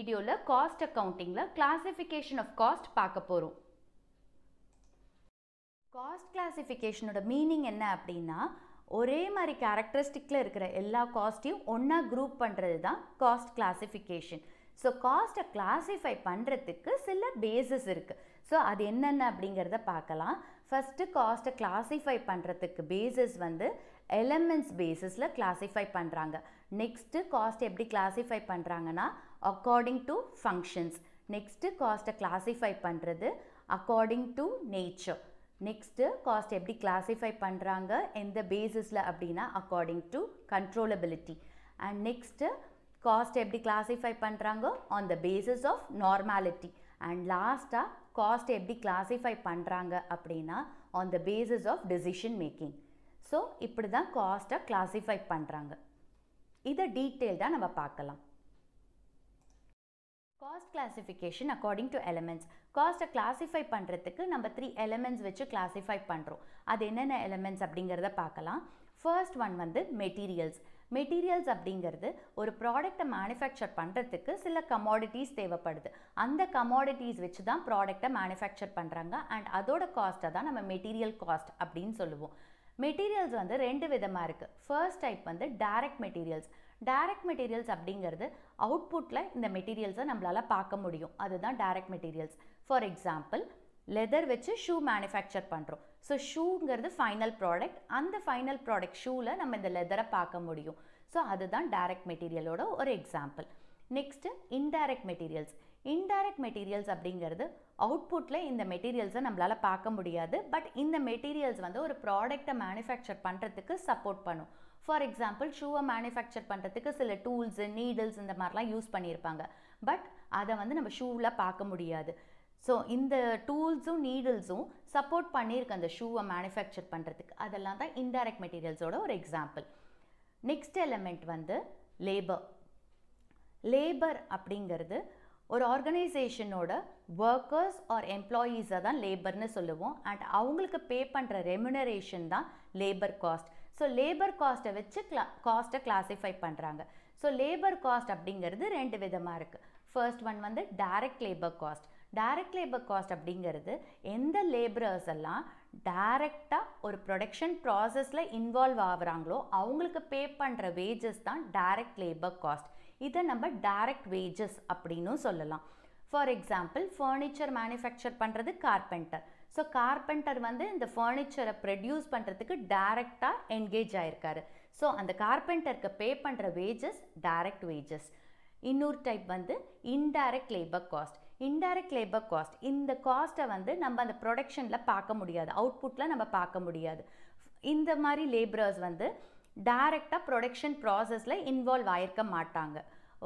வீடியோவில் காஸ்ட் அக்கவுண்டிங்கில் classification of cost பார்க்க போகிறோம் காஸ்ட் கிளாசிஃபிகேஷனோட மீனிங் என்ன அப்படின்னா ஒரே மாதிரி கேரக்டரிஸ்டிக்கில் இருக்கிற எல்லா காஸ்ட்டையும் ஒன்றா குரூப் பண்ணுறது தான் காஸ்ட் கிளாசிஃபிகேஷன் ஸோ காஸ்ட்டை கிளாஸிஃபை பண்ணுறதுக்கு சில பேசஸ் இருக்குது ஸோ அது என்னென்ன அப்படிங்கிறத பார்க்கலாம். ஃபஸ்ட்டு காஸ்ட்டை கிளாஸிஃபை பண்ணுறதுக்கு பேசஸ் வந்து எலமெண்ட்ஸ் பேசிஸில் கிளாஸிஃபை பண்ணுறாங்க நெக்ஸ்ட்டு காஸ்ட் எப்படி கிளாஸிஃபை பண்ணுறாங்கன்னா அக்கார்டிங் டு ஃபங்க்ஷன்ஸ் நெக்ஸ்ட்டு காஸ்ட்டை கிளாஸிஃபை பண்ணுறது according to nature next cost எப்படி கிளாஸிஃபை பண்ணுறாங்க எந்த பேசிஸில் அப்படின்னா according to controllability and next cost எப்படி கிளாஸிஃபை பண்ணுறாங்க on the basis of normality and லாஸ்ட்டாக காஸ்ட் எப்படி கிளாஸிஃபை பண்ணுறாங்க அப்படின்னா on the basis of decision making so இப்படி தான் காஸ்ட்டை கிளாஸிஃபை பண்ணுறாங்க இதை டீட்டெயில்டாக நம்ம பார்க்கலாம். Cost classification according to elements காஸ்ட்டை கிளாஸிஃபை பண்ணுறதுக்கு நம்ம த்ரீ எலமெண்ட்ஸ் வச்சு கிளாஸிஃபை பண்ணுறோம் அது என்னென்ன எலமெண்ட்ஸ் அப்படிங்கிறத பார்க்கலாம். ஃபர்ஸ்ட் ஒன் வந்து மெட்டீரியல்ஸ் மெட்டீரியல்ஸ் அப்படிங்கிறது ஒரு ப்ராடக்டை மேனுஃபேக்சர் பண்ணுறதுக்கு சில கமாடிட்டிஸ் தேவைப்படுது. அந்த கமாடிட்டிஸ் வச்சு தான் ப்ராடக்டை மேனுஃபேக்சர் பண்ணுறாங்க அண்ட் அதோட காஸ்ட்டை தான் நம்ம மெட்டீரியல் காஸ்ட் அப்படின்னு சொல்லுவோம். மெட்டீரியல்ஸ் வந்து ரெண்டு விதமாக இருக்குது ஃபர்ஸ்ட் டைப் வந்து டைரக்ட் மெட்டீரியல்ஸ் டைரக்ட் மெட்டீரியல்ஸ் அப்படிங்கிறது அவுட்புட்டில் இந்த மெட்டீரியல்ஸை நம்மளால் பார்க்க முடியும். அதுதான் direct materials for example leather வச்சு ஷூ மேனுஃபேக்சர் பண்ணுறோம் ஸோ ஷூங்கிறது ஃபைனல் ப்ராடக்ட் அந்த ஃபைனல் ப்ராடக்ட் ஷூவில் நம்ம இந்த லெதரை பார்க்க முடியும். ஸோ அதுதான் டைரக்ட் மெட்டீரியலோட ஒரு example next indirect materials indirect materials அப்படிங்கிறது அவுட்புட்டில் இந்த மெட்டீரியல்ஸை நம்மளால் பார்க்க முடியாது. பட் இந்த மெட்டீரியல்ஸ் வந்து ஒரு ப்ராடக்டை மேனுஃபேக்சர் பண்ணுறதுக்கு சப்போர்ட் பண்ணும். ஃபார் எக்ஸாம்பிள் ஷூவை மேனுஃபேக்சர் பண்ணுறதுக்கு சில டூல்ஸு நீடில்ஸ் இந்த மாதிரிலாம் யூஸ் பண்ணியிருப்பாங்க. பட் அதை வந்து நம்ம ஷூவில் பார்க்க முடியாது. ஸோ இந்த டூல்ஸும் நீடில்ஸும் சப்போர்ட் பண்ணியிருக்கு அந்த ஷூவை மேனுஃபேக்சர் பண்ணுறதுக்கு அதெல்லாம் தான் இன்டைரக்ட் மெட்டீரியல்ஸோட ஒரு எக்ஸாம்பிள் நெக்ஸ்ட் எலமெண்ட் வந்து லேபர் லேபர் அப்படிங்கிறது ஒரு ஆர்கனைசேஷனோட ஒர்க்கர்ஸ் ஆர் எம்ப்ளாயீஸை தான் லேபர்னு சொல்லுவோம். அண்ட் அவங்களுக்கு பே பண்ணுற ரெமுனரேஷன் தான் லேபர் காஸ்ட் ஸோ லேபர் காஸ்ட்டை வச்சு கிளா காஸ்ட்டை கிளாஸிஃபை பண்ணுறாங்க ஸோ லேபர் காஸ்ட் அப்படிங்கிறது ரெண்டு விதமாக இருக்குது ஃபர்ஸ்ட் ஒன் வந்து direct labour cost direct labour cost அப்படிங்கிறது எந்த லேபரர்ஸ் எல்லாம் டைரெக்டாக ஒரு ப்ரொடக்ஷன் ப்ராசஸில் இன்வால்வ் ஆகுறாங்களோ அவங்களுக்கு பே பண்ணுற வேஜஸ் தான் டைரக்ட் லேபர் காஸ்ட் இதை நம்ம டைரக்ட் வேஜஸ் அப்படின்னும் சொல்லலாம். ஃபார் எக்ஸாம்பிள் ஃபர்னிச்சர் மேனுஃபேக்சர் பண்ணுறது கார்பெண்டர் ஸோ கார்பெண்டர் வந்து இந்த ஃபர்னிச்சரை ப்ரொடியூஸ் பண்ணுறதுக்கு டைரெக்டாக என்கேஜ் ஆகிருக்காரு ஸோ அந்த கார்பெண்டருக்கு பே பண்ணுற வேஜஸ் டைரக்ட் வேஜஸ் இன்னொரு டைப் வந்து indirect labour cost indirect labour cost இந்த காஸ்ட்டை வந்து நம்ம அந்த ப்ரொடக்ஷனில் பார்க்க முடியாது. அவுட்புட்டில் நம்ம பார்க்க முடியாது. இந்த மாதிரி லேபரர்ஸ் வந்து டைரெக்டாக ப்ரொடக்ஷன் ப்ராசஸில் இன்வால்வ் ஆயிருக்க மாட்டாங்க.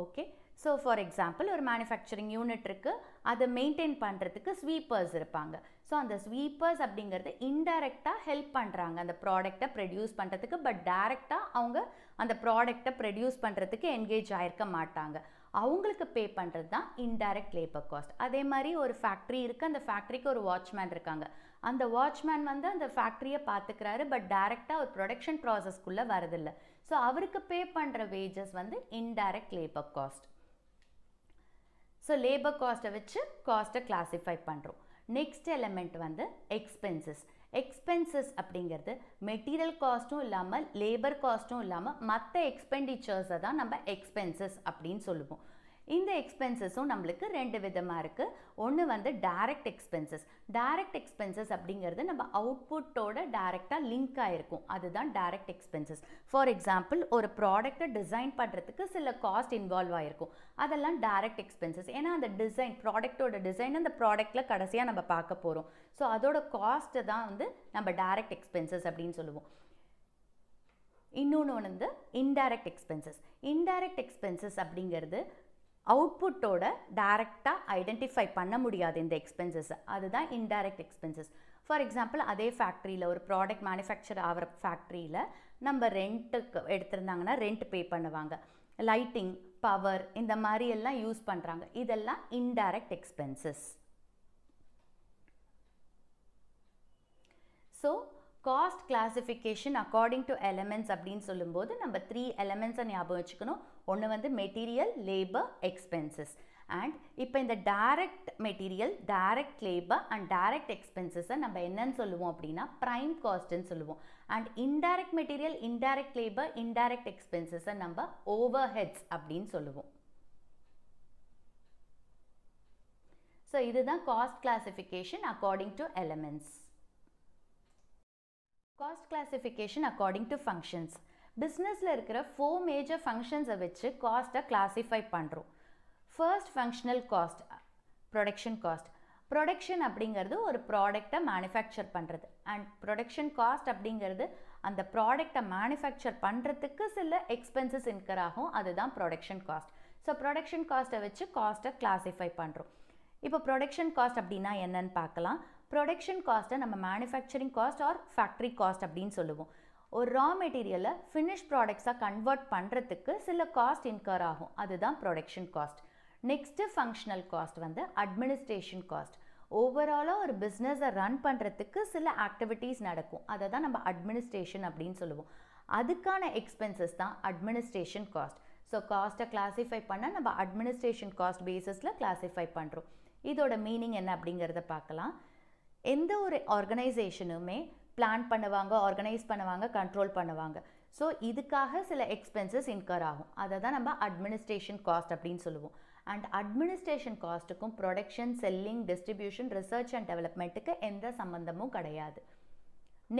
ஓகே ஸோ ஃபார் எக்ஸாம்பிள் ஒரு மேனுஃபேக்சரிங் யூனிட் இருக்குது அதை மெயின்டைன் பண்ணுறதுக்கு ஸ்வீப்பர்ஸ் இருப்பாங்க. ஸோ அந்த ஸ்வீப்பர்ஸ் அப்படிங்கிறது இன்டைரக்டாக ஹெல்ப் பண்ணுறாங்க அந்த ப்ராடக்டை ப்ரொடியூஸ் பண்ணுறதுக்கு பட் டைரெக்டாக அவங்க அந்த ப்ராடக்டை ப்ரொடியூஸ் பண்ணுறதுக்கு என்கேஜ் ஆகிருக்க மாட்டாங்க. அவங்களுக்கு பே பண்ணுறது தான் இன்டைரக்ட் லேபர் காஸ்ட் அதே மாதிரி ஒரு ஃபேக்ட்ரி இருக்குது அந்த ஃபேக்ட்ரிக்கு ஒரு வாட்ச்மேன் இருக்காங்க. அந்த வாட்ச்மேன் வந்து அந்த ஃபேக்ட்ரியை பார்த்துக்கிறாரு பட் டைரெக்டாக ஒரு ப்ரொடக்ஷன் ப்ராசஸ்க்குள்ளே வரதில்லை. ஸோ அவருக்கு பே பண்ணுற வேஜஸ் வந்து indirect labour cost so labour காஸ்ட்டை வச்சு காஸ்ட்டை கிளாஸிஃபை பண்ணுறோம் நெக்ஸ்ட் எலமெண்ட் வந்து எக்ஸ்பென்சஸ் எக்ஸ்பென்சஸ் அப்படிங்கிறது மெட்டீரியல் காஸ்ட்டும் இல்லாமல் லேபர் காஸ்ட்டும் இல்லாமல் மற்ற எக்ஸ்பெண்டிச்சர்ஸை தான் நம்ம எக்ஸ்பென்சஸ் அப்படின்னு சொல்லுவோம். இந்த எக்ஸ்பென்சஸும் நம்மளுக்கு ரெண்டு விதமாக இருக்குது ஒன்று வந்து டைரக்ட் எக்ஸ்பென்சஸ் டைரக்ட் எக்ஸ்பென்சஸ் அப்படிங்கிறது நம்ம அவுட்புட்டோட டைரெக்டாக லிங்க் ஆகிருக்கும் அதுதான் டைரக்ட் எக்ஸ்பென்சஸ் ஃபார் எக்ஸாம்பிள் ஒரு ப்ராடக்ட்டை டிசைன் பண்ணுறதுக்கு சில காஸ்ட் இன்வால்வ் ஆகிருக்கும் அதெல்லாம் டைரக்ட் எக்ஸ்பென்சஸ் ஏன்னா அந்த டிசைன் ப்ராடக்ட்டோட டிசைன் அந்த ப்ராடக்ட்டில் கடைசியாக நம்ம பார்க்க போகிறோம் ஸோ அதோட காஸ்ட்டை தான் வந்து நம்ம டைரக்ட் எக்ஸ்பென்சஸ் அப்படின்னு சொல்லுவோம். இன்னொன்று வந்து இன்டைரக்ட் எக்ஸ்பென்சஸ் இன்டைரக்ட் எக்ஸ்பென்சஸ் அப்படிங்கிறது அவுட்புட்டோட டைரெக்டாக ஐடென்டிஃபை பண்ண முடியாது இந்த எக்ஸ்பென்சஸ் அதுதான் இன்டைரக்ட் எக்ஸ்பென்சஸ் ஃபார் எக்ஸாம்பிள் அதே ஃபேக்ட்ரியில் ஒரு ப்ராடக்ட் மேனுஃபேக்சர் ஆகிற ஃபேக்ட்ரியில் நம்ம ரெண்ட்டுக்கு எடுத்திருந்தாங்கன்னா ரெண்ட் பே பண்ணுவாங்க. லைட்டிங் பவர் இந்த மாதிரி எல்லாம் யூஸ் பண்ணுறாங்க இதெல்லாம் indirect expenses so cost classification according to elements அப்படின்னு சொல்லும்போது நம்ம த்ரீ எலமெண்ட்ஸை ஞாபகம் வச்சுக்கணும். ஒன்று வந்து மெட்டீரியல் லேபர் எக்ஸ்பென்சஸ் அண்ட் இப்போ இந்த direct material direct labour and direct எக்ஸ்பென்சஸை நம்ம என்னன்னு சொல்லுவோம் அப்படின்னா ப்ரைம் காஸ்ட்னு சொல்லுவோம். And indirect material indirect labour indirect எக்ஸ்பென்சஸை நம்ம ஓவர் ஹெட்ஸ் அப்படின்னு சொல்லுவோம். ஸோ இதுதான் cost classification according to elements cost classification according to functions பிஸ்னஸில் இருக்கிற ஃபோர் மேஜர் ஃபங்க்ஷன்ஸை வச்சு காஸ்ட்டை கிளாஸிஃபை பண்ணுறோம் first functional cost production cost production அப்படிங்கிறது ஒரு ப்ராடக்டை மேனுஃபேக்சர் பண்ணுறது அண்ட் ப்ரொடக்ஷன் காஸ்ட் அப்படிங்கிறது அந்த ப்ராடக்டை மேனுஃபேக்சர் பண்ணுறதுக்கு சில எக்ஸ்பென்சஸ் இன்கர் ஆகும். அதுதான் ப்ரொடக்ஷன் காஸ்ட் ஸோ ப்ரொடக்ஷன் காஸ்ட்டை வச்சு காஸ்ட்டை கிளாஸிஃபை பண்ணுறோம் இப்போ ப்ரொடக்ஷன் காஸ்ட் அப்படின்னா என்னன்னு பார்க்கலாம். ப்ரொடக்ஷன் காஸ்ட்டை நம்ம manufacturing cost or factory cost அப்படின்னு சொல்லுவோம். ஒரு ரா மெட்டீரியலை ஃபினிஷ் ப்ராடக்ட்ஸாக கன்வெர்ட் பண்ணுறதுக்கு சில காஸ்ட் இன்கர் ஆகும். அதுதான் production cost next functional cost வந்து அட்மினிஸ்ட்ரேஷன் காஸ்ட் ஓவராலாக ஒரு பிஸ்னஸை ரன் பண்ணுறதுக்கு சில ஆக்டிவிட்டீஸ் நடக்கும். அதை தான் நம்ம அட்மினிஸ்ட்ரேஷன் அப்படின்னு சொல்லுவோம். அதுக்கான எக்ஸ்பென்சஸ் தான் அட்மினிஸ்ட்ரேஷன் காஸ்ட் ஸோ காஸ்ட்டை கிளாஸிஃபை பண்ண நம்ம அட்மினிஸ்ட்ரேஷன் காஸ்ட் பேசிஸில் கிளாஸிஃபை பண்ணுறோம் இதோட மீனிங் என்ன அப்படிங்கிறத பார்க்கலாம். எந்த ஒரு ஆர்கனைசேஷனுமே பிளான் பண்ணுவாங்க ஆர்கனைஸ் பண்ணுவாங்க கண்ட்ரோல் பண்ணுவாங்க. ஸோ இதுக்காக சில எக்ஸ்பென்சஸ் இன்கர் ஆகும். அதை தான் நம்ம அட்மினிஸ்ட்ரேஷன் காஸ்ட் அப்படின்னு சொல்லுவோம். And administration காஸ்ட்டுக்கும் production selling distribution research and டெவலப்மெண்ட்டுக்கு எந்த சம்மந்தமும் கிடையாது.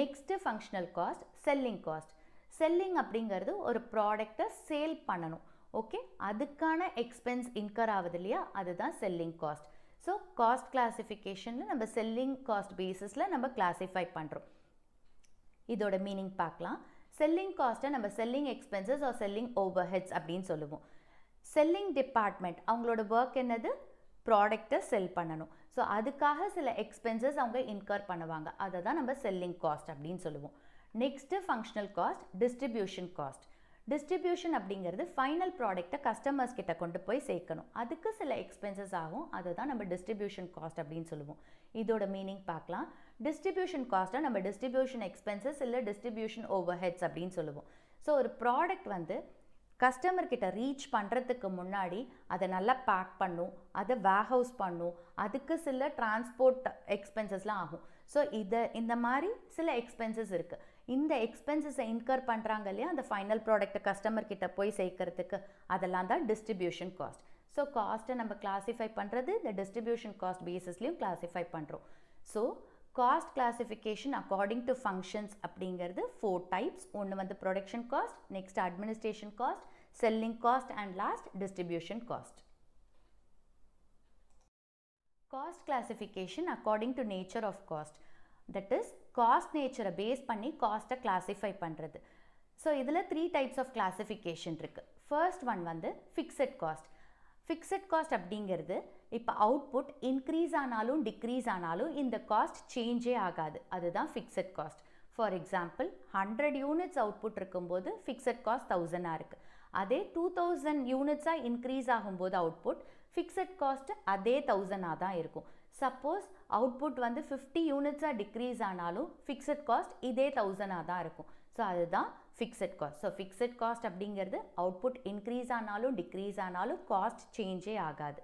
Next functional cost selling cost selling அப்படிங்கிறது ஒரு ப்ராடக்டை சேல் பண்ணணும். ஓகே அதுக்கான எக்ஸ்பென்ஸ் இன்கர் ஆகுது இல்லையா? அதுதான் செல்லிங் காஸ்ட் ஸோ காஸ்ட் கிளாஸிஃபிகேஷனில் நம்ம செல்லிங் காஸ்ட் பேசிஸில் நம்ம கிளாஸிஃபை பண்ணுறோம் இதோட மீனிங் பார்க்கலாம். செல்லிங் காஸ்ட்டை நம்ம selling expenses or selling overheads அப்படின்னு சொல்லுவோம். செல்லிங் டிபார்ட்மெண்ட் அவங்களோட ஒர்க் என்னது? ப்ராடக்டை செல் பண்ணணும். ஸோ அதுக்காக சில எக்ஸ்பென்சஸ் அவங்க இன்கர் பண்ணுவாங்க. அதை தான் நம்ம செல்லிங் காஸ்ட் அப்படின்னு சொல்லுவோம். Next functional cost distribution cost distribution அப்படிங்கிறது ஃபைனல் ப்ராடக்ட்டை கஸ்டமர்ஸ் கிட்ட கொண்டு போய் சேர்க்கணும். அதுக்கு சில எக்ஸ்பென்சஸ் ஆகும். அதை தான் நம்ம டிஸ்ட்ரிபியூஷன் காஸ்ட் அப்படின்னு சொல்லுவோம். இதோட மீனிங் பார்க்கலாம். டிஸ்ட்ரிபியூஷன் காஸ்ட்டை நம்ம டிஸ்ட்ரிபியூஷன் எக்ஸ்பென்சஸ் இல்லை டிஸ்ட்ரிபியூஷன் ஓவர் ஹெட்ஸ் அப்படின்னு சொல்லுவோம். ஸோ ஒரு ப்ராடக்ட் வந்து கஸ்டமர்கிட்ட ரீச் பண்ணுறதுக்கு முன்னாடி அதை நல்லா பேக் பண்ணும் அதை வேர்ஹவுஸ் பண்ணும் அதுக்கு சில டிரான்ஸ்போர்ட் எக்ஸ்பென்சஸ்லாம் ஆகும். ஸோ இதை இந்த மாதிரி சில எக்ஸ்பென்சஸ் இருக்குது இந்த எக்ஸ்பென்சஸை இன்கர் பண்ணுறாங்க இல்லையா? அந்த ஃபைனல் ப்ராடக்ட்டை கஸ்டமர்கிட்ட போய் சேர்க்கறதுக்கு அதெல்லாம் தான் டிஸ்ட்ரிபியூஷன் காஸ்ட் ஸோ காஸ்ட்டை நம்ம கிளாஸிஃபை பண்ணுறது இந்த டிஸ்ட்ரிபியூஷன் காஸ்ட் பேசிஸ்லையும் கிளாஸிஃபை பண்ணுறோம் so cost classification according to functions அப்படிங்கிறது ஃபோர் டைப்ஸ் ஒன்று வந்து production cost next administration cost selling cost and last distribution cost cost classification according to nature of cost that is cost நேச்சரை base பண்ணி காஸ்ட்டை classify பண்ணுறது so இதில் three types of classification இருக்குது first one வந்து fixed cost fixed cost அப்படிங்கிறது இப்போ output increase ஆனாலும் டிக்ரீஸ் ஆனாலும் இந்த காஸ்ட் சேஞ்சே ஆகாது. அதுதான் fixed cost for example hundred units output இருக்கும்போது ஃபிக்ஸட் காஸ்ட் தௌசண்டாக இருக்குது அதே டூ தௌசண்ட் யூனிட்ஸாக இன்க்ரீஸ் ஆகும்போது அவுட்புட் ஃபிக்ஸட் காஸ்ட் அதே தௌசண்டாக தான் இருக்கும். சப்போஸ் அவுட்புட் வந்து ஃபிஃப்டி யூனிட்ஸாக டிக்ரீஸ் ஆனாலும் ஃபிக்ஸட் காஸ்ட் இதே தௌசண்டாக தான் இருக்கும். ஸோ அதுதான் fixed cost so fixed cost அப்படிங்கிறது அவுட்புட் இன்க்ரீஸ் ஆனாலும் டிக்ரீஸ் ஆனாலும் காஸ்ட் சேஞ்சே ஆகாது.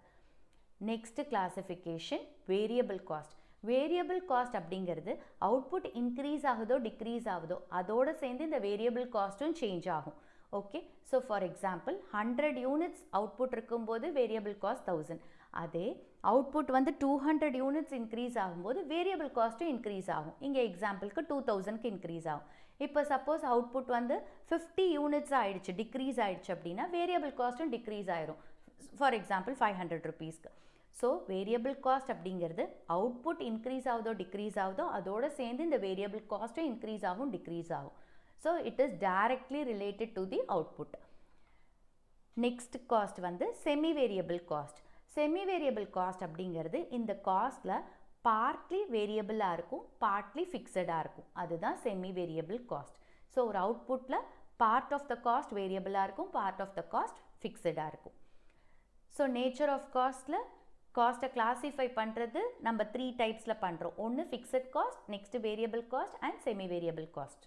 Next classification variable cost variable cost அப்படிங்கிறது அவுட்புட் இன்க்ரீஸ் ஆகுதோ டிக்ரீஸ் ஆகுதோ அதோடு சேர்ந்து இந்த வேரியபிள் காஸ்ட்டும் சேஞ்ச் ஆகும். Okay so for example hundred units output இருக்கும்போது வேரியபிள் காஸ்ட் தௌசண்ட் அதே அவுட்புட் வந்து டூ ஹண்ட்ரட் யூனிட்ஸ் இன்க்ரீஸ் ஆகும்போது வேரியபிள் காஸ்ட்டும் இன்க்ரீஸ் ஆகும். இங்கே எக்ஸாம்பிளுக்கு டூ தௌசண்ட்க்கு இன்க்ரீஸ் ஆகும். இப்போ சப்போஸ் அவுட்புட் வந்து ஃபிஃப்டி யூனிட்ஸ் ஆகிடுச்சு டிக்ரீஸ் ஆகிடுச்சு அப்படின்னா வேரியபிள் காஸ்ட்டும் டிக்ரீஸ் ஆயிரும். ஃபார் எக்ஸாம்பிள் ஃபைவ் ஹண்ட்ரட் ருபீஸ்க்கு ஸோ வேரியபிள் காஸ்ட் அப்படிங்கிறது அவுட்புட் இன்க்ரீஸ் ஆகுதோ டிக்ரீஸ் ஆகுதோ அதோடு சேர்ந்து இந்த வேரியபிள் காஸ்ட்டும் இன்க்ரீஸ் ஆகும் டிக்ரீஸ் ஆகும். So it is directly related to the output next cost வந்து semi variable cost semi variable cost அப்படிங்கிறது இந்த காஸ்ட்டில் பார்ட்லி வேரியபிளாக இருக்கும் பார்ட்லி ஃபிக்ஸடாக இருக்கும். அதுதான் செமி வேரியபிள் காஸ்ட் ஸோ ஒரு அவுட்புட்டில் பார்ட் ஆஃப் த காஸ்ட் வேரியபிளாக இருக்கும் பார்ட் ஆஃப் த காஸ்ட் ஃபிக்ஸடாக இருக்கும். ஸோ நேச்சர் ஆஃப் காஸ்ட்டில் காஸ்ட்டை கிளாஸிஃபை பண்ணுறது நம்ம த்ரீ டைப்ஸில் பண்ணுறோம் ஒன்று fixed cost next variable cost and semi variable cost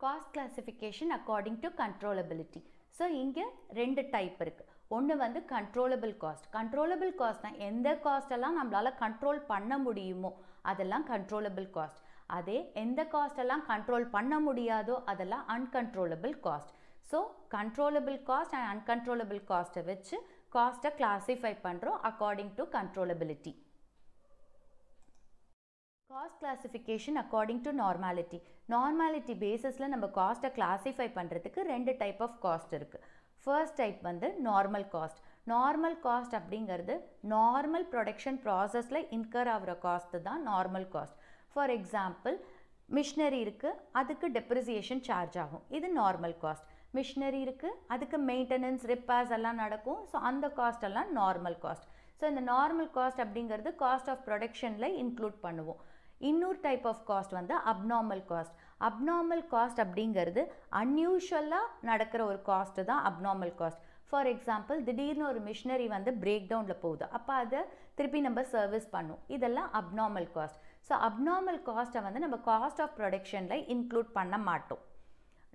cost classification according to controllability so இங்கே ரெண்டு டைப் இருக்குது ஒன்று வந்து கண்ட்ரோலபிள் காஸ்ட் கண்ட்ரோலபிள் காஸ்ட்னா எந்த காஸ்டெல்லாம் நம்மளால் கண்ட்ரோல் பண்ண முடியுமோ அதெல்லாம் கண்ட்ரோலபிள் காஸ்ட் அதே எந்த காஸ்டெல்லாம் கண்ட்ரோல் பண்ண முடியாதோ அதெல்லாம் uncontrollable cost so controllable cost and uncontrollable காஸ்ட்டை வச்சு காஸ்ட்டை கிளாஸிஃபை பண்ணுறோம் according to controllability cost classification according to normality normality பேஸஸில் நம்ம காஸ்ட்டை கிளாஸிஃபை பண்ணுறதுக்கு ரெண்டு டைப் ஆஃப் காஸ்ட் இருக்குது ஃபர்ஸ்ட் டைப் வந்து நார்மல் காஸ்ட் நார்மல் காஸ்ட் அப்படிங்கிறது நார்மல் ப்ரொடக்ஷன் ப்ராசஸில் இன்கர் ஆகிற காஸ்ட்டு தான் normal cost for example machinery இருக்குது அதுக்கு டெப்ரிசியேஷன் சார்ஜ் ஆகும். இது நார்மல் காஸ்ட் மிஷினரி இருக்குது அதுக்கு மெயின்டெனன்ஸ் ரிப்பேர்ஸ் எல்லாம் நடக்கும். ஸோ அந்த காஸ்ட் எல்லாம் நார்மல் காஸ்ட் ஸோ இந்த நார்மல் காஸ்ட் அப்படிங்கிறது காஸ்ட் ஆஃப் ப்ரொடக்ஷனில் இன்க்ளூட் பண்ணுவோம். இன்னொரு டைப் ஆஃப் காஸ்ட் வந்து அப்நார்மல் காஸ்ட் அப்நார்மல் காஸ்ட் அப்படிங்கிறது அன்யூஷுவலாக நடக்கிற ஒரு காஸ்ட்டு தான் அப்நார்மல் காஸ்ட் ஃபார் எக்ஸாம்பிள் திடீர்னு ஒரு மிஷினரி வந்து பிரேக் டவுனில் போகுது. அப்போ அதை திருப்பி நம்ம சர்வீஸ் பண்ணும். இதெல்லாம் அப்நார்மல் காஸ்ட் ஸோ அப்நார்மல் காஸ்ட்டை வந்து நம்ம காஸ்ட் ஆஃப் ப்ரொடக்ஷனில் இன்க்ளூட் பண்ண மாட்டோம்.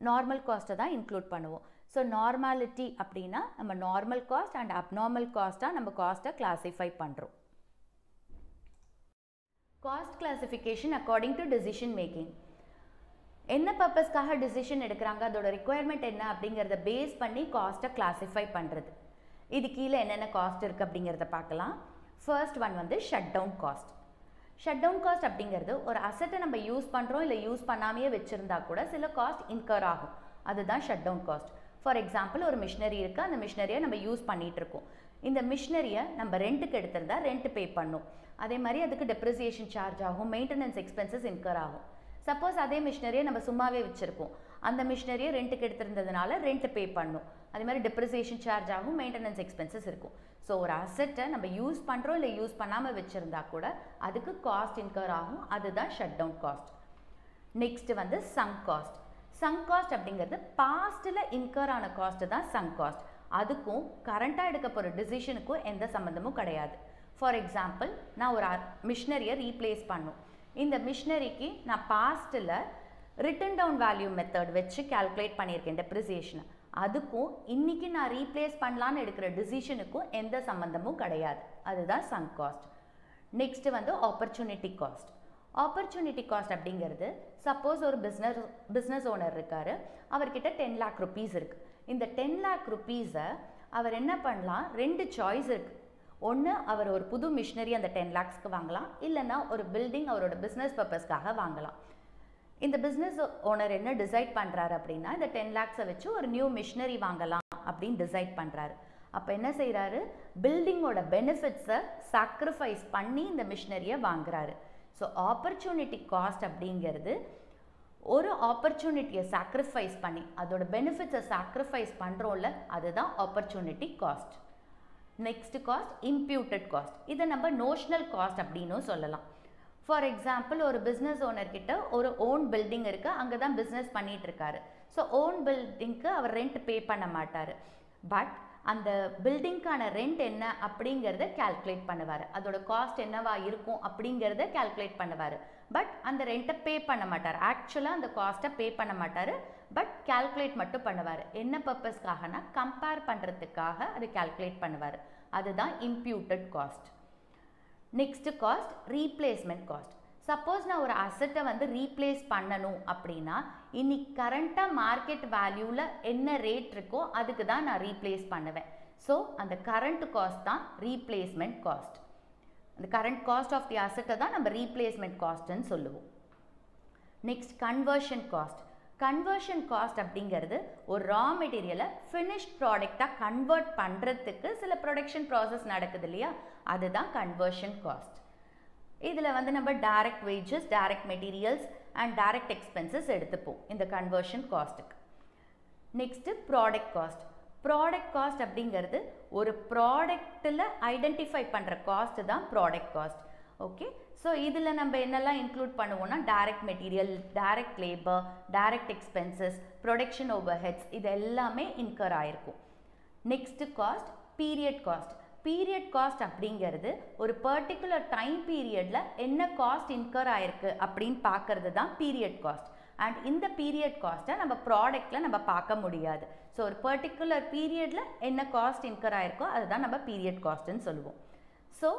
நார்மல் காஸ்ட்டை தான் இன்க்ளூட் பண்ணுவோம். ஸோ நார்மாலிட்டி அப்படின்னா நம்ம நார்மல் காஸ்ட் அண்ட் அப்நார்மல் காஸ்ட்டாக நம்ம காஸ்ட்டை கிளாஸிஃபை பண்ணுறோம் cost classification according to decision making என்ன பர்பஸ்க்காக டிசிஷன் எடுக்கிறாங்க? அதோட ரிக்குயர்மெண்ட் என்ன அப்படிங்கிறத பேஸ் பண்ணி காஸ்ட்டை கிளாஸிஃபை பண்ணுறது இது கீழே என்னென்ன காஸ்ட் இருக்குது அப்படிங்கிறத பார்க்கலாம். ஃபர்ஸ்ட் ஒன் வந்து shut down cost shut down cost அப்படிங்கிறது ஒரு அசட்டை நம்ம யூஸ் பண்ணுறோம் இல்லை யூஸ் பண்ணாமையே வச்சுருந்தா கூட சில காஸ்ட் இன்கர் ஆகும். அதுதான் shut down cost for example ஒரு மிஷினரி இருக்குது அந்த மிஷினரியை நம்ம யூஸ் பண்ணிகிட்டு இருக்கோம். இந்த மிஷினரியை நம்ம ரெண்ட்டுக்கு எடுத்திருந்தா ரெண்ட் பே பண்ணும். அதே மாதிரி அதுக்கு டெப்ரிசியேஷன் சார்ஜ் ஆகும் மெயின்டெனன்ஸ் எக்ஸ்பென்சஸ் இன்கர் ஆகும். சப்போஸ் அதே மிஷினரியை நம்ம சும்மாவே வச்சுருக்கோம் அந்த மிஷினரியை ரெண்ட்டுக்கு எடுத்திருந்ததுனால ரெண்ட் பே பண்ணும். அதே மாதிரி டெப்ரிசியேஷன் சார்ஜ் ஆகும் மெயின்டெனன்ஸ் எக்ஸ்பென்சஸ் இருக்கும். ஸோ ஒரு அசட்டை நம்ம யூஸ் பண்ணுறோம் இல்லை யூஸ் பண்ணாமல் வச்சுருந்தா கூட அதுக்கு காஸ்ட் இன்கர் ஆகும். அதுதான் ஷட் டவுன் காஸ்ட் நெக்ஸ்ட்டு வந்து சங் காஸ்ட் சங் காஸ்ட் அப்படிங்கிறது பாஸ்ட்டில் இன்கர் ஆன காஸ்ட்டு தான் சங் காஸ்ட் அதுக்கும் கரண்ட்டாக எடுக்க போகிற டிசிஷனுக்கும் எந்த சம்மந்தமும் கிடையாது. ஃபார் எக்ஸாம்பிள் நான் ஒரு மிஷினரியை ரீப்ளேஸ் பண்ணும் இந்த மிஷினரிக்கு நான் பாஸ்ட்டில் ரிட்டன் டவுன் வேல்யூ மெத்தட் வச்சு கால்குலேட் பண்ணியிருக்கேன் டெப்ரிசியேஷனை அதுக்கும் இன்றைக்கி நான் ரீப்ளேஸ் பண்ணலான்னு எடுக்கிற டிசிஷனுக்கும் எந்த சம்மந்தமும் கிடையாது. அதுதான் சங் காஸ்ட் நெக்ஸ்ட்டு வந்து ஆப்பர்ச்சுனிட்டி காஸ்ட் ஆப்பர்ச்சுனிட்டி காஸ்ட் அப்படிங்கிறது சப்போஸ் ஒரு பிஸ்னஸ் பிஸ்னஸ் ஓனர் இருக்கார். அவர்கிட்ட டென் லேக் ருபீஸ் இருக்குது இந்த டென் லேக் ருபீஸை அவர் என்ன பண்ணலாம்? ரெண்டு சாய்ஸ் இருக்குது ஒன்று அவர் ஒரு புது மிஷினரி அந்த டென் லேக்ஸ்க்கு வாங்கலாம். இல்லைன்னா ஒரு பில்டிங் அவரோட பிஸ்னஸ் பர்பஸ்க்காக வாங்கலாம். இந்த பிஸ்னஸ் ஓனர் என்ன டிசைட் பண்ணுறாரு அப்படின்னா இந்த டென் லேக்ஸை வச்சு ஒரு நியூ மிஷினரி வாங்கலாம் அப்படின்னு டிசைட் பண்ணுறாரு அப்போ என்ன செய்கிறாரு பில்டிங்கோட பெனிஃபிட்ஸை சாக்ரிஃபைஸ் பண்ணி இந்த மிஷினரியை வாங்குறாரு. ஸோ ஆப்பர்ச்சுனிட்டி காஸ்ட் அப்படிங்கிறது ஒரு ஆப்பர்ச்சுனிட்டியை சாக்ரிஃபைஸ் பண்ணி அதோட பெனிஃபிட்ஸை சாக்ரிஃபைஸ் பண்ணுறோம்ல அதுதான் opportunity cost next cost imputed cost இதை நம்ம நோஷனல் காஸ்ட் அப்படின்னும் சொல்லலாம். ஃபார் எக்ஸாம்பிள் ஒரு பிஸ்னஸ் ஓனர்கிட்ட ஒரு ஓன் பில்டிங் இருக்குது அங்கே தான் பிஸ்னஸ் பண்ணிகிட்டு இருக்காரு ஸோ ஓன் பில்டிங்க்கு அவர் ரெண்ட் பே பண்ண மாட்டார். பட் அந்த பில்டிங்க்கான ரெண்ட் என்ன அப்படிங்கிறத கால்குலேட் பண்ணுவார். அதோட காஸ்ட் என்னவா இருக்கும் அப்படிங்கிறத கால்குலேட் பண்ணுவார். பட் அந்த ரெண்ட்டை பே பண்ண மாட்டார். ஆக்சுவலாக அந்த காஸ்ட்டை பே பண்ண மாட்டார். பட் கால்குலேட் மட்டும் பண்ணுவார். என்ன பர்பஸ்க்காகனா கம்பேர் பண்ணுறதுக்காக அது கால்குலேட் பண்ணுவார். அதுதான் imputed cost next cost replacement cost suppose நான் ஒரு அசட்டை வந்து ரீப்ளேஸ் பண்ணணும் அப்படின்னா இன்னைக்கு கரண்ட்டாக மார்க்கெட் வேல்யூவில் என்ன ரேட் இருக்கோ அதுக்கு தான் நான் ரீப்ளேஸ் பண்ணுவேன். ஸோ அந்த கரண்ட் காஸ்ட் தான் ரீப்ளேஸ்மெண்ட் காஸ்ட் அந்த கரண்ட் காஸ்ட் ஆஃப் தி அசட்டை தான் நம்ம ரீப்ளேஸ்மெண்ட் காஸ்ட்னு சொல்லுவோம். Next conversion cost conversion cost அப்படிங்கிறது ஒரு ரா மெட்டீரியலை ஃபினிஷ்ட் ப்ராடக்டாக கன்வெர்ட் பண்ணுறதுக்கு சில ப்ரொடக்ஷன் ப்ராசஸ் நடக்குது இல்லையா? அதுதான் கன்வர்ஷன் காஸ்ட் இதில் வந்து நம்ம direct wages direct materials and direct expenses எடுத்துப்போம் இந்த conversion காஸ்ட்டுக்கு next product cost product cost அப்படிங்கிறது ஒரு ப்ராடக்ட்டில் ஐடென்டிஃபை பண்ணுற காஸ்ட் தான் ப்ராடக்ட் காஸ்ட் ஓகே ஸோ இதில் நம்ம என்னெல்லாம் இன்க்ளூட் பண்ணுவோம்னா direct material direct labour direct expenses production overheads இது எல்லாமே இன்கர் ஆயிருக்கும். Next cost period cost period cost அப்படிங்கிறது ஒரு பர்டிகுலர் டைம் பீரியடில் என்ன காஸ்ட் இன்கர் ஆயிருக்கு அப்படின்னு பார்க்கறது தான் பீரியட் காஸ்ட் அண்ட் இந்த பீரியட் காஸ்ட்டை நம்ம ப்ராடக்ட்டில் நம்ம பார்க்க முடியாது. ஸோ ஒரு பர்டிகுலர் பீரியடில் என்ன காஸ்ட் இன்கர் ஆயிருக்கோ அதுதான் நம்ம பீரியட் காஸ்ட்டுன்னு சொல்லுவோம். So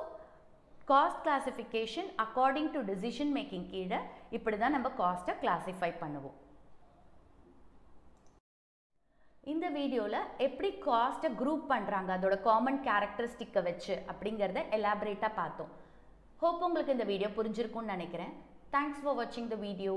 cost classification according to decision making கீழே இப்படி தான் நம்ம காஸ்ட்டை கிளாஸிஃபை பண்ணுவோம். இந்த வீடியோவில் எப்படி காஸ்ட்டை குரூப் பண்ணுறாங்க அதோட காமன் கேரக்டரிஸ்டிக்கை வச்சு அப்படிங்கிறத எலாபரேட்டாக பார்த்தோம். ஹோப் உங்களுக்கு இந்த வீடியோ புரிஞ்சிருக்கும்னு நினைக்கிறேன். தேங்க்ஸ் ஃபார் வாட்சிங் த வீடியோ